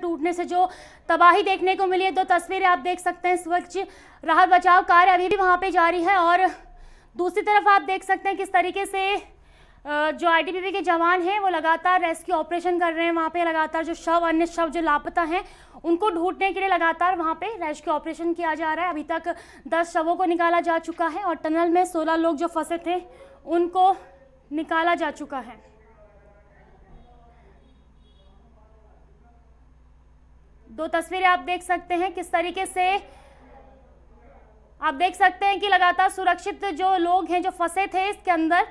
टूटने से जो तबाही देखने को मिली है दो तस्वीरें आप देख सकते हैं वक्त राहत बचाव कार्य अभी भी वहाँ पे जारी है और दूसरी तरफ़ आप देख सकते हैं किस तरीके से जो आईटीबीपी के जवान हैं, वो लगातार रेस्क्यू ऑपरेशन कर रहे हैं, वहाँ पे लगातार जो शव, अन्य शव जो लापता हैं, उनको ढूँढने के लिए लगातार वहाँ पे रेस्क्यू ऑपरेशन किया जा रहा है। अभी तक दस शवों को निकाला जा चुका है और टनल में सोलह लोग जो फंसे थे, उनको निकाला जा चुका है। दो तस्वीरें आप देख सकते हैं किस तरीके से आप देख सकते हैं कि लगातार सुरक्षित जो लोग हैं, जो फंसे थे इसके अंदर,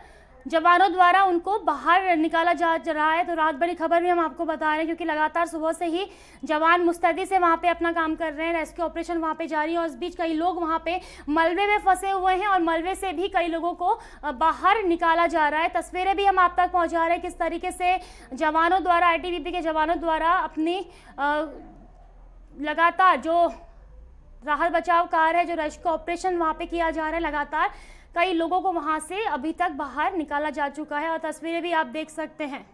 जवानों द्वारा उनको बाहर निकाला जा रहा है। तो रात भरी खबर भी हम आपको बता रहे हैं क्योंकि लगातार सुबह से ही जवान मुस्तैदी से वहाँ पे अपना काम कर रहे हैं। रेस्क्यू ऑपरेशन वहाँ पे जारी है और इस बीच कई लोग वहाँ पे मलबे में फंसे हुए हैं और मलबे से भी कई लोगों को बाहर निकाला जा रहा है। तस्वीरें भी हम आप तक पहुँचा रहे हैं किस तरीके से जवानों द्वारा, आईटीबीपी के जवानों द्वारा अपनी लगातार जो राहत बचाव कार है, जो रेस्क्यू ऑपरेशन वहाँ पे किया जा रहा है, लगातार कई लोगों को वहाँ से अभी तक बाहर निकाला जा चुका है और तस्वीरें भी आप देख सकते हैं।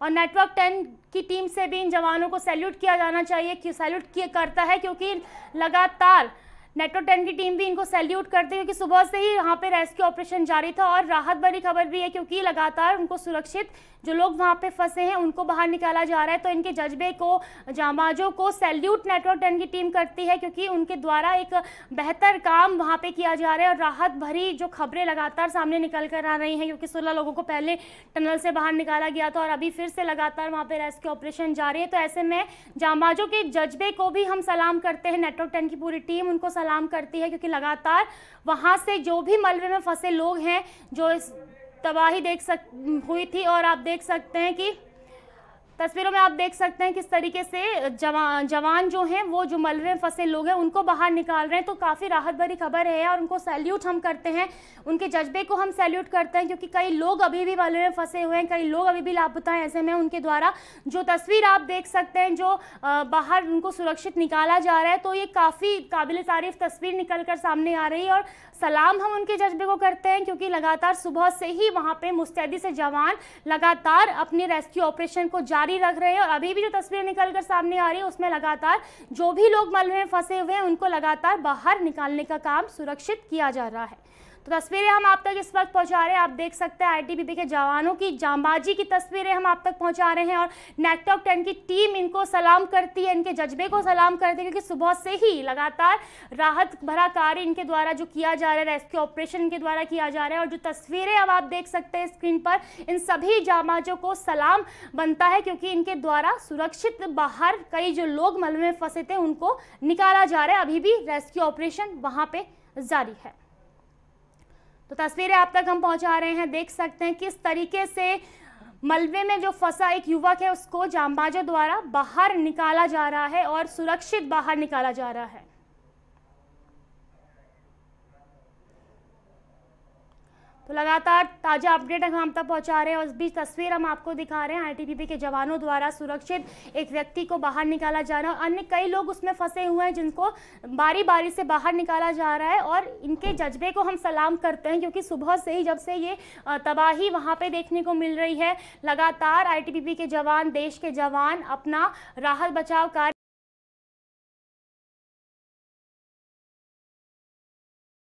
और नेटवर्क टेन की टीम से भी इन जवानों को सैल्यूट किया जाना चाहिए, कि सैल्यूट किया करता है, क्योंकि लगातार नेटवर्क टेन की टीम भी इनको सैल्यूट करते हैं, क्योंकि सुबह से ही यहाँ पे रेस्क्यू ऑपरेशन जारी था और राहत भरी खबर भी है, क्योंकि लगातार उनको सुरक्षित जो लोग वहाँ पे फंसे हैं, उनको बाहर निकाला जा रहा है। तो इनके जज्बे को जामाजों को सैल्यूट नेटवर्क टेन की टीम करती है, क्योंकि उनके द्वारा एक बेहतर काम वहाँ पे किया जा रहा है और राहत भरी जो खबरें लगातार सामने निकल कर आ रही हैं, क्योंकि सोलह लोगों को पहले टनल से बाहर निकाला गया था और अभी फिर से लगातार वहाँ पर रेस्क्यू ऑपरेशन जारी है। तो ऐसे में जामाजों के जज्बे को भी हम सलाम करते हैं नेटवर्क टेन की पूरी टीम उनको सलाम करती है, क्योंकि लगातार वहाँ से जो भी मलबे में फंसे लोग हैं, जो इस तबाही देख सक, हुई थी, और आप देख सकते हैं कि तस्वीरों में आप देख सकते हैं किस तरीके से जवान जवान जो हैं, वो जो मलबे में फंसे लोग हैं, उनको बाहर निकाल रहे हैं। तो काफ़ी राहत भरी खबर है और उनको सैल्यूट हम करते हैं। उनके जज्बे को हम सैल्यूट करते हैं क्योंकि कई लोग अभी भी मलबे में फंसे हुए हैं, कई लोग अभी भी लापता हैं, ऐसे में उनके द्वारा जो तस्वीर आप देख सकते हैं, जो बाहर उनको सुरक्षित निकाला जा रहा है तो ये काफ़ी काबिल तारीफ़ तस्वीर निकल कर सामने आ रही है और सलाम हम उनके जज्बे को करते हैं क्योंकि लगातार सुबह से ही वहाँ पर मुस्तैदी से जवान लगातार अपने रेस्क्यू ऑपरेशन को जारी रख रहे हैं और अभी भी जो तस्वीरें निकल कर सामने आ रही है, उसमें लगातार जो भी लोग मलबे में फंसे हुए हैं, उनको लगातार बाहर निकालने का काम सुरक्षित किया जा रहा है। तो तस्वीरें हम आप तक इस वक्त पहुँचा रहे हैं। आप देख सकते हैं आईटीबीपी के जवानों की जांबाजी की तस्वीरें हम आप तक पहुँचा रहे हैं और नेटवर्क टेन की टीम इनको सलाम करती है, इनके जज्बे को सलाम करती है, क्योंकि सुबह से ही लगातार राहत भरा कार्य इनके द्वारा जो किया जा रहा है, रेस्क्यू ऑपरेशन इनके द्वारा किया जा रहा है और जो तस्वीरें अब आप देख सकते हैं स्क्रीन पर, इन सभी जामाजों को सलाम बनता है क्योंकि इनके द्वारा सुरक्षित बाहर कई जो लोग मलबे में फंसे थे, उनको निकाला जा रहा है। अभी भी रेस्क्यू ऑपरेशन वहाँ पे जारी है। तो तस्वीरें आप तक हम पहुँचा रहे हैं। देख सकते हैं किस तरीके से मलबे में जो फंसा एक युवक है, उसको जामबाजों द्वारा बाहर निकाला जा रहा है और सुरक्षित बाहर निकाला जा रहा है। तो लगातार ताज़ा अपडेट हम आप तक पहुँचा रहे हैं उस बीच तस्वीर हम आपको दिखा रहे हैं, आईटीबीपी के जवानों द्वारा सुरक्षित एक व्यक्ति को बाहर निकाला जा रहा है और अन्य कई लोग उसमें फंसे हुए हैं जिनको बारी बारी से बाहर निकाला जा रहा है और इनके जज्बे को हम सलाम करते हैं क्योंकि सुबह से ही जब से ये तबाही वहाँ पर देखने को मिल रही है, लगातार आई के जवान, देश के जवान अपना राहत बचाव कार्य